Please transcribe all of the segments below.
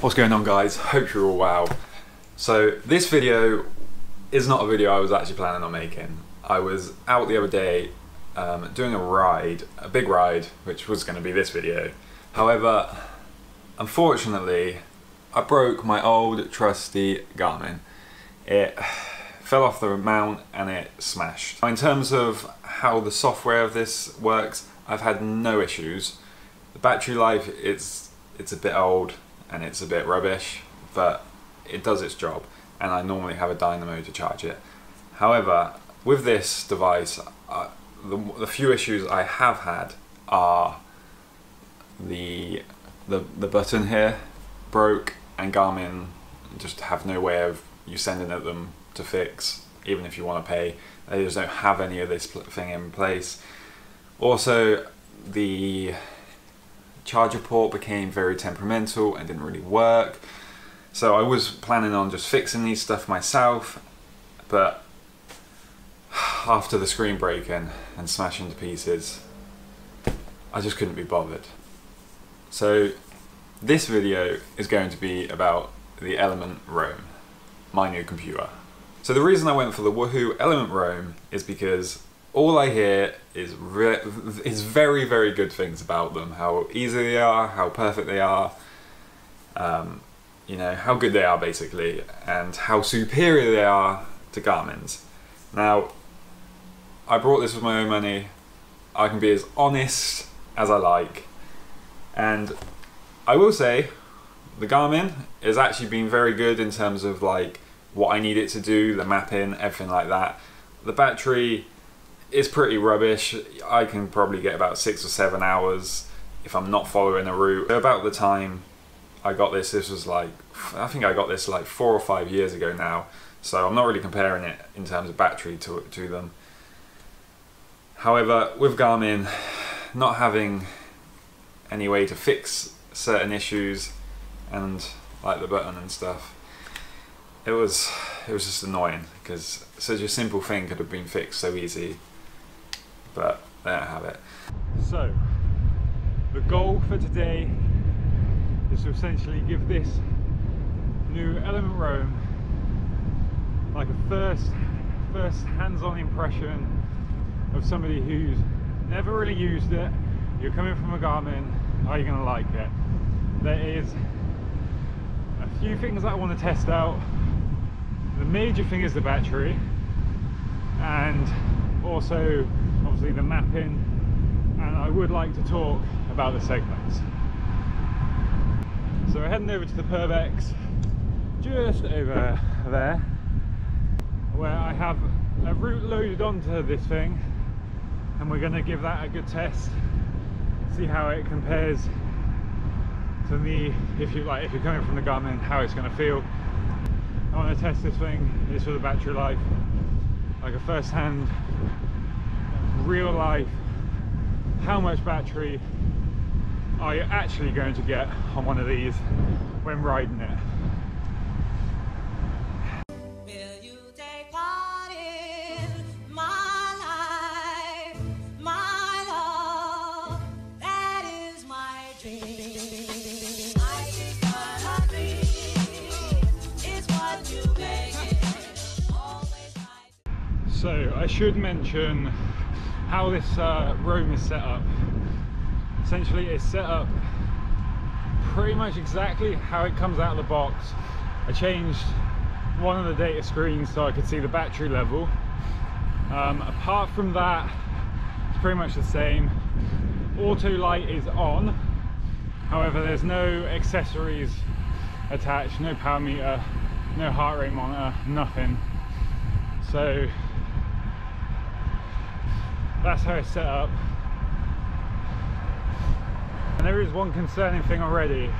What's going on guys? Hope you're all well. So this video is not a video I was actually planning on making. I was out the other day um, doing a ride, a big ride, which was going to be this video. However, unfortunately, I broke my old trusty Garmin. It fell off the mount and it smashed. In terms of how the software of this works, I've had no issues. The battery life, it's, it's a bit old and it's a bit rubbish, but it does its job and I normally have a dynamo to charge it. However, with this device, uh, the, the few issues I have had are the, the, the button here broke and Garmin just have no way of you sending it them to fix, even if you want to pay. They just don't have any of this thing in place. Also, the charger port became very temperamental and didn't really work. So I was planning on just fixing these stuff myself, but after the screen breaking and smashing to pieces, I just couldn't be bothered. So this video is going to be about the Element Roam, my new computer. So the reason I went for the Wahoo Element Roam is because all I hear is is very very good things about them. How easy they are, how perfect they are, um, you know how good they are basically, and how superior they are to Garmin's. Now, I brought this with my own money. I can be as honest as I like, and I will say, the Garmin has actually been very good in terms of like what I need it to do, the mapping, everything like that. The battery is pretty rubbish. I can probably get about six or seven hours if I'm not following a route. About the time I got this, this was like, I think I got this like four or five years ago now. So I'm not really comparing it in terms of battery to, to them. However, with Garmin not having any way to fix certain issues and like the button and stuff, it was it was just annoying because such a simple thing could have been fixed so easy but there I have it. So the goal for today is to essentially give this new element roam like a first first hands-on impression of somebody who's never really used it. You're coming from a Garmin are you going to like it? There is a few things that I want to test out. The major thing is the battery and also obviously the mapping and I would like to talk about the segments. So we're heading over to the Purbecks just over there where I have a route loaded onto this thing and we're going to give that a good test see how it compares to me if you like if you're coming from the Garmin how it's going to feel I want to test this thing, it's for the battery life, like a first hand, real life, how much battery are you actually going to get on one of these when riding it. So I should mention how this uh, roam is set up. Essentially it's set up pretty much exactly how it comes out of the box. I changed one of the data screens so I could see the battery level. Um, apart from that, it's pretty much the same. Auto light is on, however there's no accessories attached, no power meter, no heart rate monitor, nothing. So that's how it's set up. And there is one concerning thing already.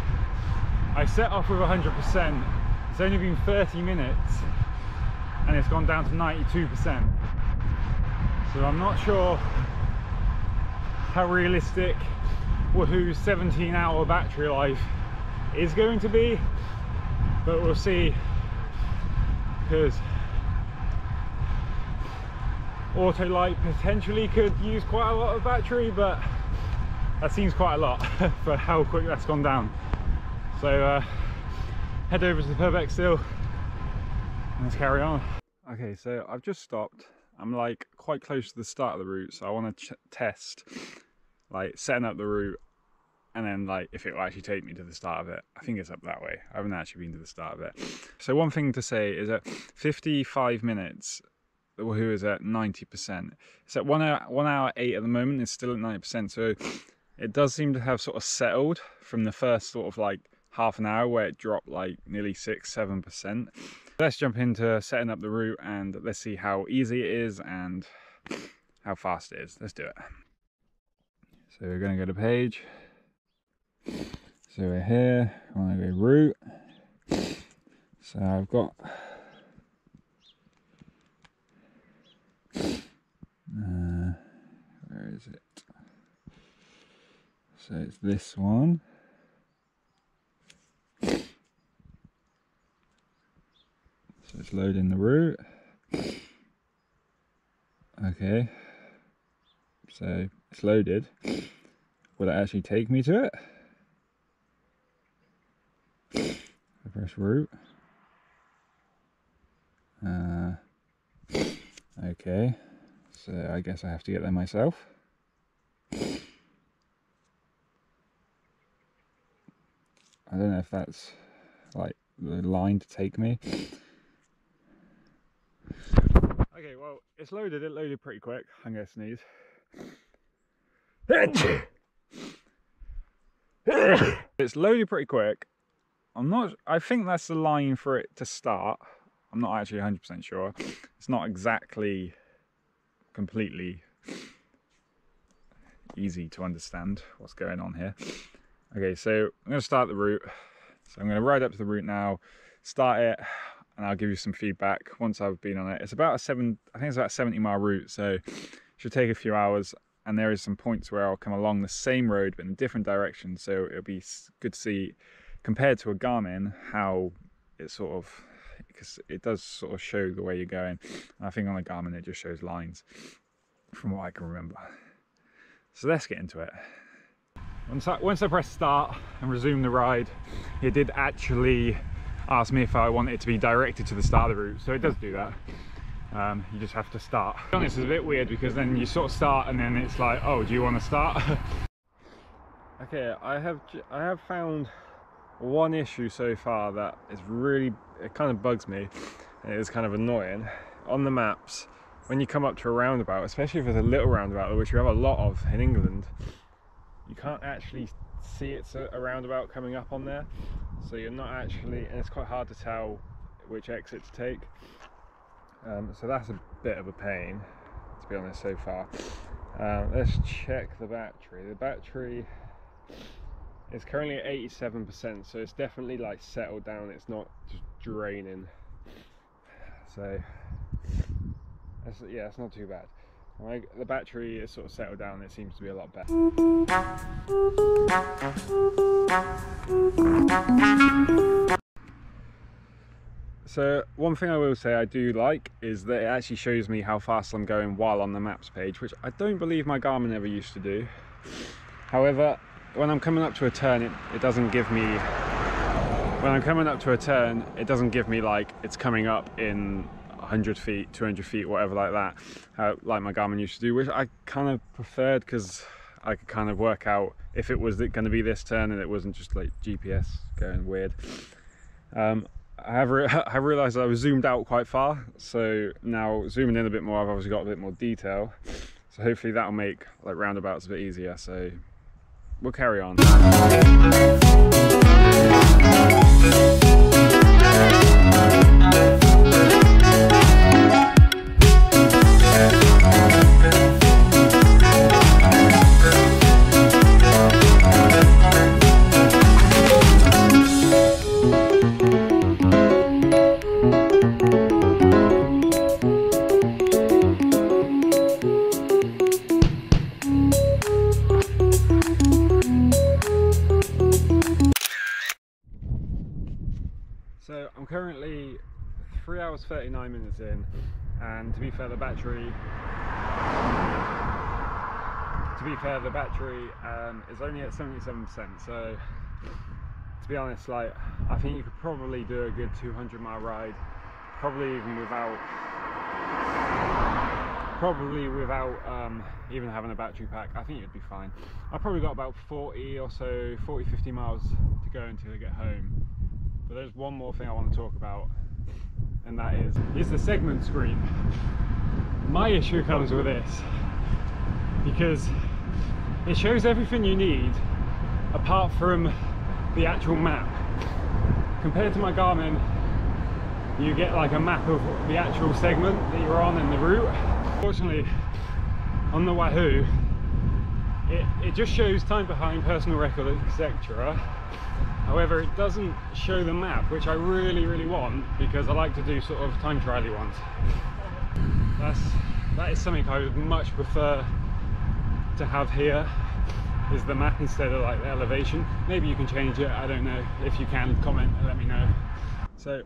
I set off with 100% it's only been 30 minutes and it's gone down to 92% so I'm not sure how realistic Wahoo's 17 hour battery life is going to be but we'll see because Autolite potentially could use quite a lot of battery but that seems quite a lot for how quick that's gone down so uh, head over to the Purbeck still and let's carry on. Okay, so I've just stopped. I'm like quite close to the start of the route, so I want to test like setting up the route and then like if it will actually take me to the start of it. I think it's up that way. I haven't actually been to the start of it. So one thing to say is that 55 minutes who is at 90%. It's at one hour, one hour eight at the moment. It's still at 90%. So it does seem to have sort of settled from the first sort of like half an hour where it dropped like nearly six, seven percent. Let's jump into setting up the route and let's see how easy it is and how fast it is. Let's do it. So we're going to go to page. So we're here. I want to go route. So I've got where is it? So it's this one. So it's loading the route. Okay. So it's loaded. Will it actually take me to it? I press route. Uh, okay. So uh, I guess I have to get there myself. I don't know if that's like the line to take me. Okay, well, it's loaded. It loaded pretty quick. I'm gonna sneeze. it's loaded pretty quick. I'm not. I think that's the line for it to start. I'm not actually 100% sure. It's not exactly completely easy to understand what's going on here. Okay, so I'm going to start the route. So I'm going to ride up to the route now, start it, and I'll give you some feedback once I've been on it. It's about a seven, I think it's about a 70 mile route, so it should take a few hours. And there is some points where I'll come along the same road but in a different direction. So it'll be good to see compared to a Garmin how it sort of because it does sort of show the way you're going. And I think on a Garmin it just shows lines from what I can remember. So let's get into it. Once I, once I pressed start and resumed the ride, it did actually ask me if I wanted it to be directed to the start of the route. So it does do that. Um, you just have to start. To be honest, it's a bit weird because then you sort of start and then it's like, oh, do you want to start? okay, I have I have found one issue so far that is really, it kind of bugs me. And it is kind of annoying. On the maps, when you come up to a roundabout, especially if it's a little roundabout, which we have a lot of in England, you can't actually see it's a, roundabout coming up on there. So you're not actually and it's quite hard to tell which exit to take. Um, so that's a bit of a pain to be honest so far. Um, let's check the battery. The battery is currently at 87% so it's definitely like settled down. It's not just draining so yeah it's not too bad the battery is sort of settled down, it seems to be a lot better. So one thing I will say I do like is that it actually shows me how fast I'm going while on the maps page, which I don't believe my Garmin ever used to do. However, when I'm coming up to a turn, it, it doesn't give me, when I'm coming up to a turn, it doesn't give me like, it's coming up in 100 feet, 200 feet, whatever like that, uh, like my Garmin used to do, which I kind of preferred because I could kind of work out if it was going to be this turn and it wasn't just like GPS going weird. Um, I have, re I realised I was zoomed out quite far, so now zooming in a bit more, I've obviously got a bit more detail. So hopefully that'll make like roundabouts a bit easier. So we'll carry on. So I'm currently 3 hours 39 minutes in and to be fair the battery to be fair the battery um, is only at 77% so to be honest, like I think you could probably do a good 200 mile ride, probably even without, probably without um, even having a battery pack. I think you'd be fine. I've probably got about 40 or so, 40, 50 miles to go until I get home. But there's one more thing I want to talk about, and that is is the segment screen. My issue comes with this because it shows everything you need apart from the actual map. Compared to my Garmin, you get like a map of the actual segment that you're on and the route. Fortunately, on the Wahoo, it, it just shows time behind, personal record, etc. However, it doesn't show the map, which I really, really want because I like to do sort of time trially ones. That's, that is something I would much prefer to have here is the map instead of like the elevation. Maybe you can change it, I don't know. If you can, comment and let me know. So,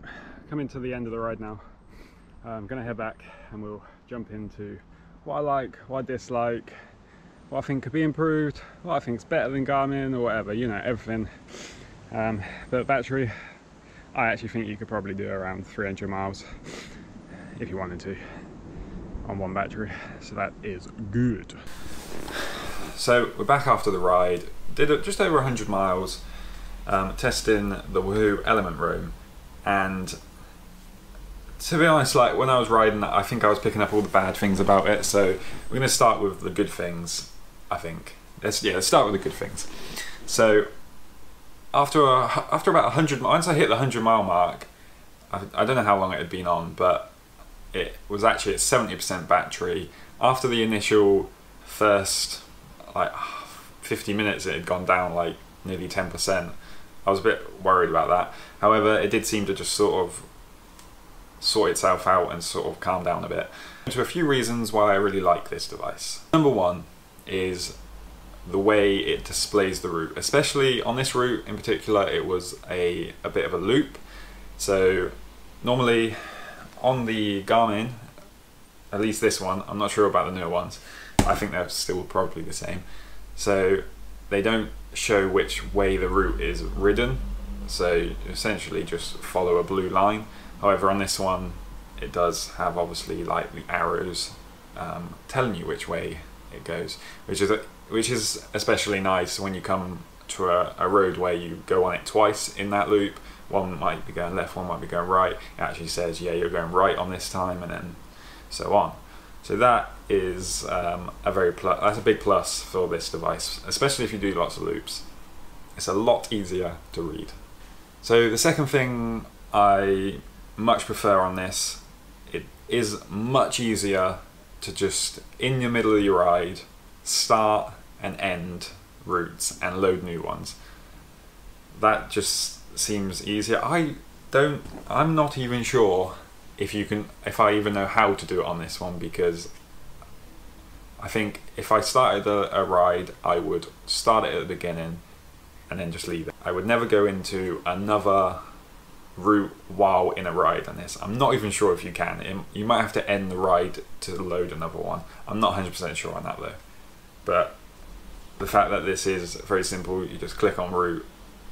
coming to the end of the ride now. I'm gonna head back and we'll jump into what I like, what I dislike, what I think could be improved, what I think is better than Garmin or whatever, you know, everything. Um, but battery, I actually think you could probably do around 300 miles if you wanted to on one battery. So that is good. So we're back after the ride. Did just over 100 miles um, testing the Wahoo Element Roam. and to be honest, like when I was riding, I think I was picking up all the bad things about it. So we're going to start with the good things. I think let's yeah, let's start with the good things. So after a, after about 100, once I hit the 100 mile mark, I, I don't know how long it had been on, but it was actually at 70% battery. After the initial first like 50 minutes it had gone down like nearly 10%. I was a bit worried about that. However, it did seem to just sort of sort itself out and sort of calm down a bit. To a few reasons why I really like this device. Number one is the way it displays the route, especially on this route in particular, it was a, a bit of a loop. So normally on the Garmin, at least this one, I'm not sure about the newer ones, I think they're still probably the same. So they don't show which way the route is ridden. So essentially just follow a blue line. However, on this one, it does have obviously like the arrows um, telling you which way it goes, which is which is especially nice when you come to a, a road where you go on it twice in that loop. One might be going left, one might be going right. It actually says, yeah, you're going right on this time, and then so on. So that is um, a very plus, that's a big plus for this device, especially if you do lots of loops. It's a lot easier to read. So the second thing I much prefer on this, it is much easier to just in the middle of your ride start and end routes and load new ones. That just seems easier. I don't. I'm not even sure if you can if I even know how to do it on this one because I think if I started a, a, ride I would start it at the beginning and then just leave it. I would never go into another route while in a ride on this. I'm not even sure if you can. It, you might have to end the ride to load another one. I'm not 100% sure on that though. But the fact that this is very simple, you just click on route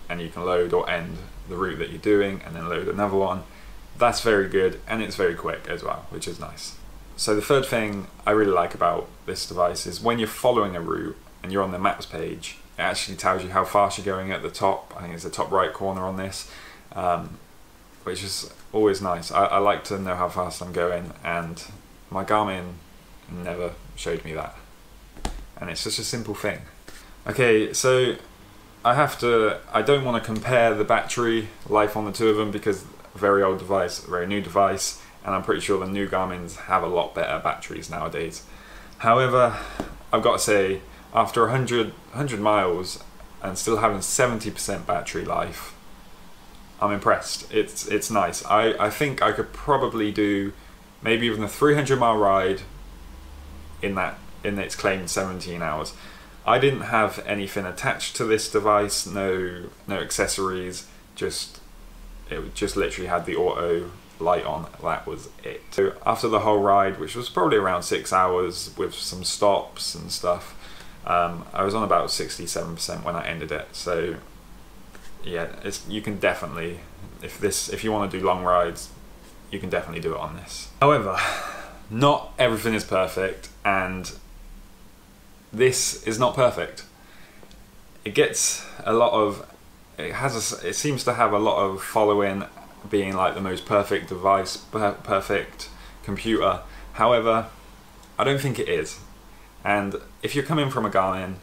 and you can load or end the route that you're doing and then load another one that's very good and it's very quick as well, which is nice. So the third thing I really like about this device is when you're following a route and you're on the maps page, it actually tells you how fast you're going at the top. I think it's the top right corner on this, um, which is always nice. I, I like to know how fast I'm going and my Garmin never showed me that. And it's such a simple thing. Okay, so I have to, I don't want to compare the battery life on the two of them because very old device, very new device, and I'm pretty sure the new Garmin's have a lot better batteries nowadays. However, I've got to say, after 100, 100 miles and still having 70% battery life, I'm impressed. It's it's nice. I, I think I could probably do maybe even a 300 mile ride in that in its claimed 17 hours. I didn't have anything attached to this device, no no accessories, just it just literally had the auto light on that was it so after the whole ride which was probably around six hours with some stops and stuff um, I was on about 67% when I ended it so yeah, it's you can definitely if this if you want to do long rides, you can definitely do it on this. However, not everything is perfect, and this is not perfect. It gets a lot of it has a, it seems to have a lot of following being like the most perfect device, per perfect computer. However, I don't think it is. And if you're coming from a Garmin,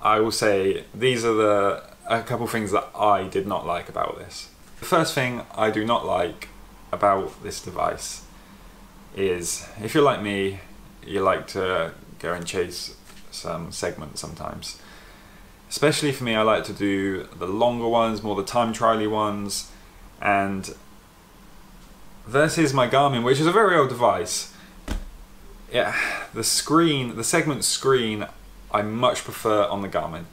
I will say these are the a couple things that I did not like about this. The first thing I do not like about this device is if you're like me, you like to go and chase some segments sometimes. Especially for me, I like to do the longer ones, more the time trialy ones, and versus my Garmin, which is a very old device. Yeah, the screen, the segment screen, I much prefer on the Garmin.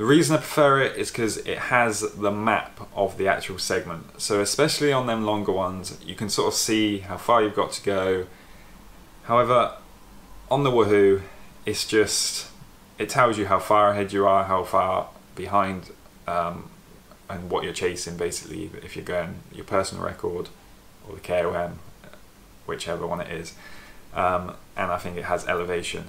The reason I prefer it is because it has the map of the actual segment. So especially on them longer ones, you can sort of see how far you've got to go. However, on the Wahoo, it's just, it tells you how far ahead you are, how far behind, um, and what you're chasing basically, if you're going your personal record or the KOM, whichever one it is. Um, and I think it has elevation.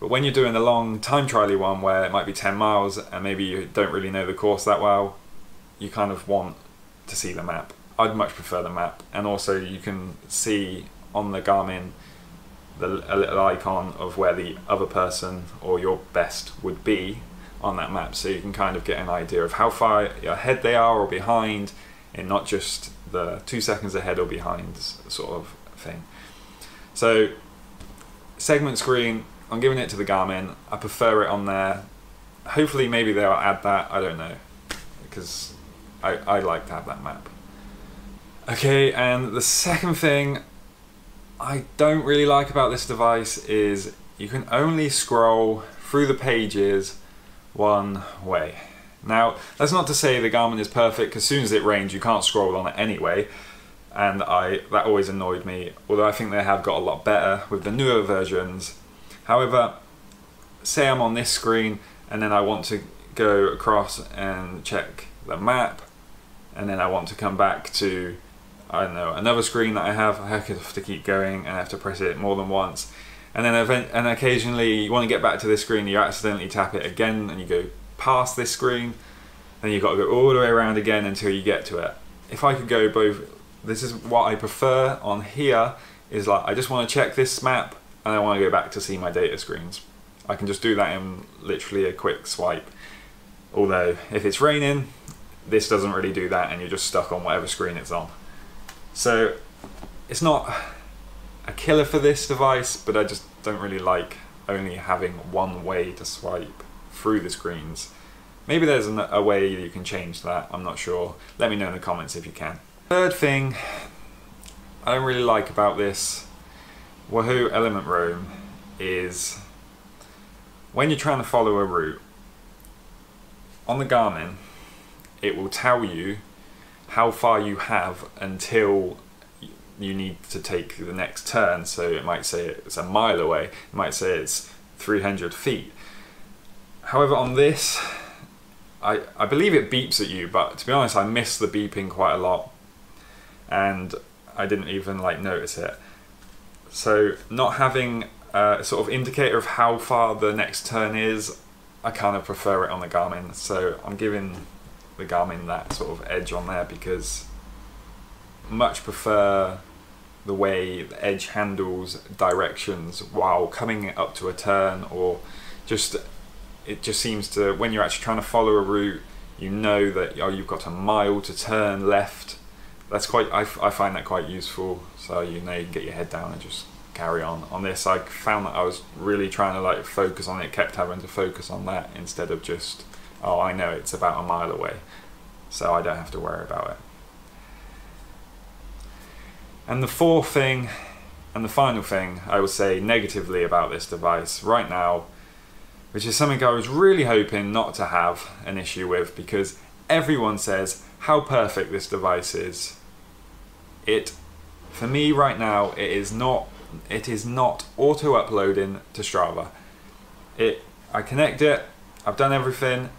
But when you're doing a long time trialy one where it might be 10 miles and maybe you don't really know the course that well, you kind of want to see the map. I'd much prefer the map. And also you can see on the Garmin the, a little icon of where the other person or your best would be on that map. So you can kind of get an idea of how far ahead they are or behind and not just the two seconds ahead or behind sort of thing. So segment screen I'm giving it to the Garmin. I prefer it on there. Hopefully, maybe they'll add that. I don't know, because I, I like to have that map. Okay, and the second thing I don't really like about this device is you can only scroll through the pages one way. Now, that's not to say the Garmin is perfect, because as soon as it rains you can't scroll on it anyway, and I that always annoyed me, although I think they have got a lot better with the newer versions However, say I'm on this screen and then I want to go across and check the map and then I want to come back to I don't know another screen that I have I have to keep going and I have to press it more than once. And then event and occasionally you want to get back to this screen you accidentally tap it again and you go past this screen then you've got to go all the way around again until you get to it. If I could go both this is what I prefer on here is like I just want to check this map and I want to go back to see my data screens. I can just do that in literally a quick swipe. Although if it's raining, this doesn't really do that and you're just stuck on whatever screen it's on. So it's not a killer for this device, but I just don't really like only having one way to swipe through the screens. Maybe there's a way you can change that, I'm not sure. Let me know in the comments if you can. Third thing I don't really like about this Wahoo Element Roam is when you're trying to follow a route on the Garmin it will tell you how far you have until you need to take the next turn. So it might say it's a mile away it might say it's 300 feet. However on this I, I believe it beeps at you but to be honest I miss the beeping quite a lot and I didn't even like notice it so not having a sort of indicator of how far the next turn is, I kind of prefer it on the Garmin. So I'm giving the Garmin that sort of edge on there because much prefer the way the edge handles directions while coming up to a turn or just it just seems to when you're actually trying to follow a route you know that oh you've got a mile to turn left that's quite I, I find that quite useful so you know you get your head down and just carry on on this I found that I was really trying to like focus on it kept having to focus on that instead of just oh I know it's about a mile away so I don't have to worry about it and the fourth thing and the final thing I would say negatively about this device right now which is something I was really hoping not to have an issue with because everyone says how perfect this device is. It, for me right now, it is not, it is not auto-uploading to Strava. It, I connect it, I've done everything,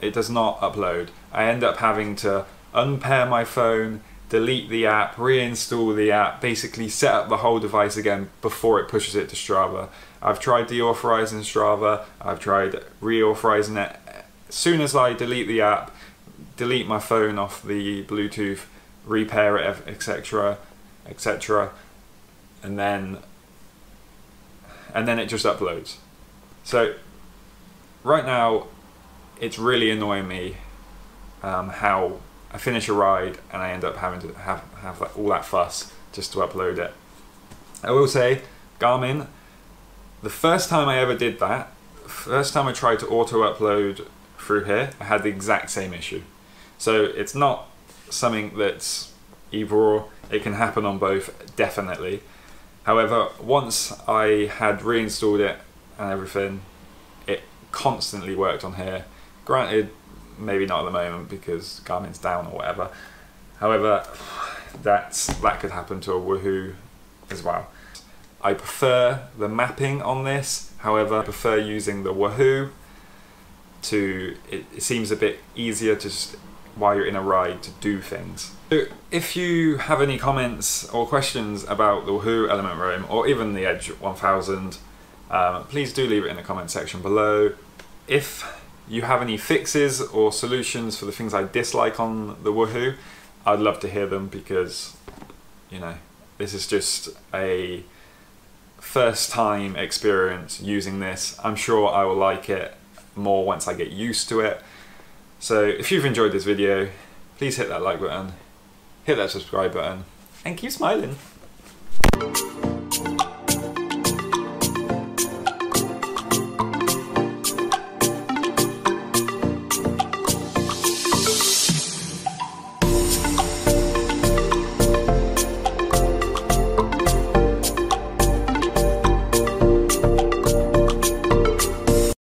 it does not upload. I end up having to unpair my phone, delete the app, reinstall the app, basically set up the whole device again before it pushes it to Strava. I've tried deauthorizing Strava, I've tried reauthorizing it. As soon as I delete the app, delete my phone off the Bluetooth, repair it, etc., etc., and then and then it just uploads. So right now, it's really annoying me um, how I finish a ride and I end up having to have have all that fuss just to upload it. I will say, Garmin, the first time I ever did that, first time I tried to auto upload through here, I had the exact same issue. So it's not something that's either or, it can happen on both, definitely. However, once I had reinstalled it and everything, it constantly worked on here. Granted, maybe not at the moment because Garmin's down or whatever. However, that's that could happen to a Wahoo as well. I prefer the mapping on this. However, I prefer using the Wahoo to. It, it seems a bit easier to just while you're in a ride to do things. So if you have any comments or questions about the Wahoo Element Roam or even the Edge 1000, um, please do leave it in the comment section below. If you have any fixes or solutions for the things I dislike on the Wahoo, I'd love to hear them because, you know, this is just a first time experience using this. I'm sure I will like it more once I get used to it. So if you've enjoyed this video, please hit that like button, hit that subscribe button, and keep smiling.